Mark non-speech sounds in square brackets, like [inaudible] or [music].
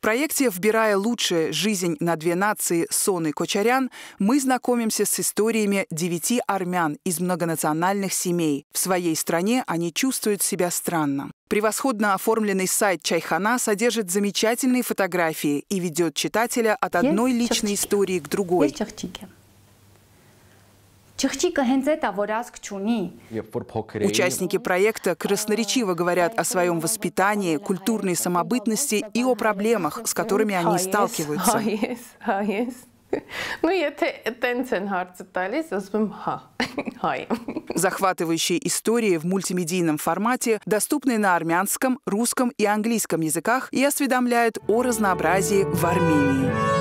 проекте «Вбирая лучшее. Жизнь на две нации» Соны Кочарян мы знакомимся с историями девяти армян из многонациональных семей. В своей стране они чувствуют себя странно. Превосходно оформленный сайт Чайхана содержит замечательные фотографии и ведет читателя от одной личной истории к другой. Участники проекта красноречиво говорят о своем воспитании, культурной самобытности и о проблемах, с которыми они сталкиваются. Ну, [laughs] Захватывающие истории в мультимедийном формате доступны на армянском, русском и английском языках и осведомляют о разнообразии в Армении.